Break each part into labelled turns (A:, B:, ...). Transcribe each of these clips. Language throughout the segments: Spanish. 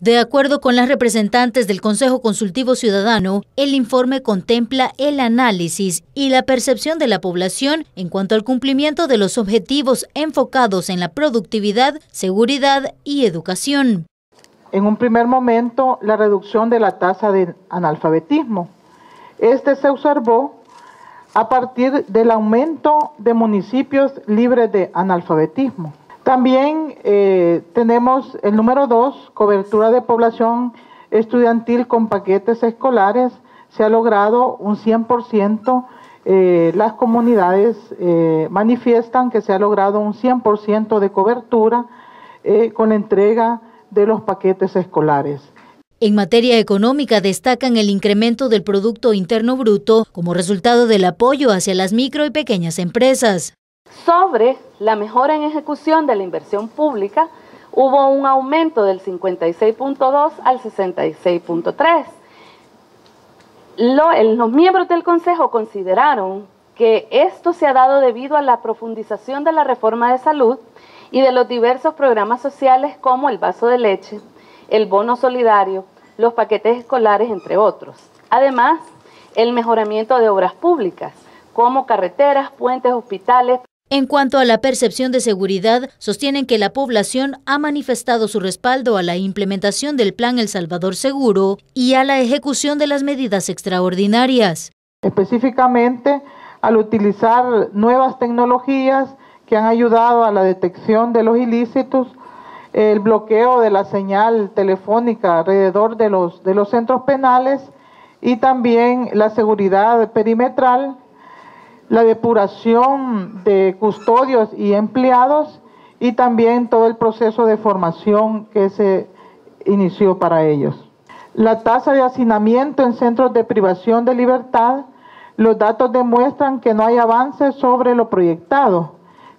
A: De acuerdo con las representantes del Consejo Consultivo Ciudadano, el informe contempla el análisis y la percepción de la población en cuanto al cumplimiento de los objetivos enfocados en la productividad, seguridad y educación.
B: En un primer momento, la reducción de la tasa de analfabetismo. Este se observó a partir del aumento de municipios libres de analfabetismo. También eh, tenemos el número dos, cobertura de población estudiantil con paquetes escolares. Se ha logrado un 100%. Eh, las comunidades eh, manifiestan que se ha logrado un 100% de cobertura con la entrega de los paquetes escolares.
A: En materia económica destacan el incremento del Producto Interno Bruto como resultado del apoyo hacia las micro y pequeñas empresas.
C: Sobre la mejora en ejecución de la inversión pública, hubo un aumento del 56.2 al 66.3. los miembros del Consejo consideraron que esto se ha dado debido a la profundización de la reforma de salud y de los diversos programas sociales como el vaso de leche, el bono solidario, los paquetes escolares, entre otros. Además, el mejoramiento de obras públicas, como carreteras, puentes, hospitales,
A: en cuanto a la percepción de seguridad, sostienen que la población ha manifestado su respaldo a la implementación del Plan El Salvador Seguro y a la ejecución de las medidas extraordinarias.
B: Específicamente, al utilizar nuevas tecnologías que han ayudado a la detección de los ilícitos, el bloqueo de la señal telefónica alrededor de los, centros penales y también la seguridad perimetral la depuración de custodios y empleados y también todo el proceso de formación que se inició para ellos. La tasa de hacinamiento en centros de privación de libertad, los datos demuestran que no hay avances sobre lo proyectado.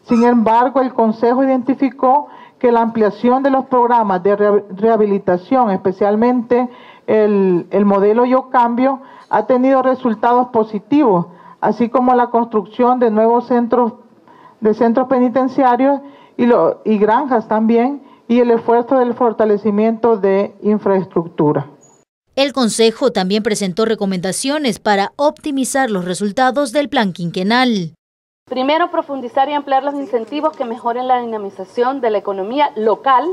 B: Sin embargo, el Consejo identificó que la ampliación de los programas de rehabilitación, especialmente el, el modelo Yo Cambio, ha tenido resultados positivos así como la construcción de nuevos centros de centros penitenciarios y, y granjas también, y el esfuerzo del fortalecimiento de infraestructura.
A: El Consejo también presentó recomendaciones para optimizar los resultados del plan quinquenal.
C: Primero, profundizar y ampliar los incentivos que mejoren la dinamización de la economía local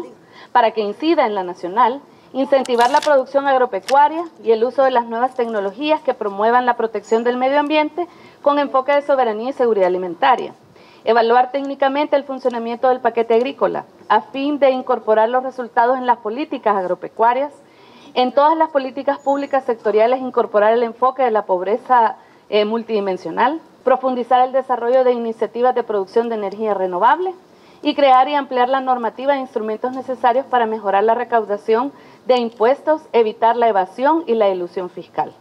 C: para que incida en la nacional incentivar la producción agropecuaria y el uso de las nuevas tecnologías que promuevan la protección del medio ambiente con enfoque de soberanía y seguridad alimentaria. Evaluar técnicamente el funcionamiento del paquete agrícola a fin de incorporar los resultados en las políticas agropecuarias. En todas las políticas públicas sectoriales incorporar el enfoque de la pobreza eh, multidimensional. Profundizar el desarrollo de iniciativas de producción de energía renovable y crear y ampliar la normativa de instrumentos necesarios para mejorar la recaudación de impuestos, evitar la evasión y la ilusión fiscal.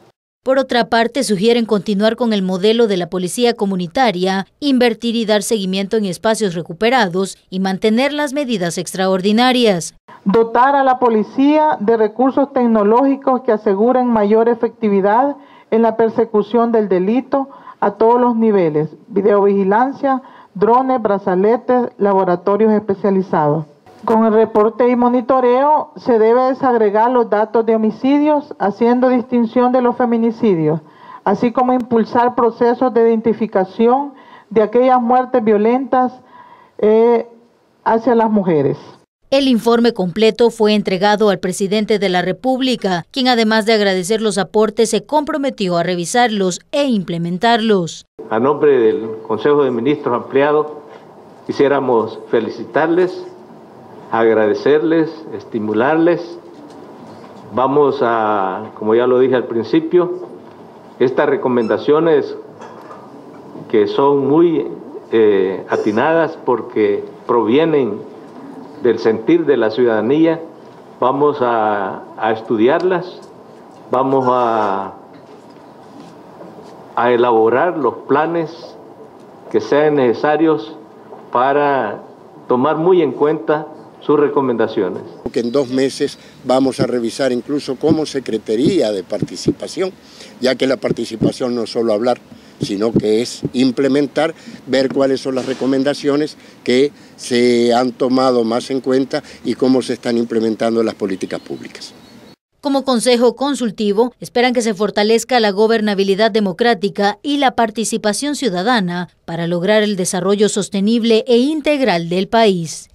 A: Por otra parte, sugieren continuar con el modelo de la policía comunitaria, invertir y dar seguimiento en espacios recuperados y mantener las medidas extraordinarias.
B: Dotar a la policía de recursos tecnológicos que aseguren mayor efectividad en la persecución del delito a todos los niveles, videovigilancia, drones, brazaletes, laboratorios especializados. Con el reporte y monitoreo se debe desagregar los datos de homicidios, haciendo distinción de los feminicidios, así como impulsar procesos de identificación de aquellas muertes violentas eh, hacia las mujeres.
A: El informe completo fue entregado al presidente de la República, quien además de agradecer los aportes se comprometió a revisarlos e implementarlos.
D: A nombre del Consejo de Ministros ampliado, quisiéramos felicitarles agradecerles, estimularles. Vamos a, como ya lo dije al principio, estas recomendaciones que son muy eh, atinadas porque provienen del sentir de la ciudadanía, vamos a, a estudiarlas, vamos a, a elaborar los planes que sean necesarios para tomar muy en cuenta sus recomendaciones.
E: Que en dos meses vamos a revisar incluso como Secretaría de Participación, ya que la participación no es solo hablar, sino que es implementar, ver cuáles son las recomendaciones que se han tomado más en cuenta y cómo se están implementando las políticas públicas.
A: Como Consejo Consultivo, esperan que se fortalezca la gobernabilidad democrática y la participación ciudadana para lograr el desarrollo sostenible e integral del país.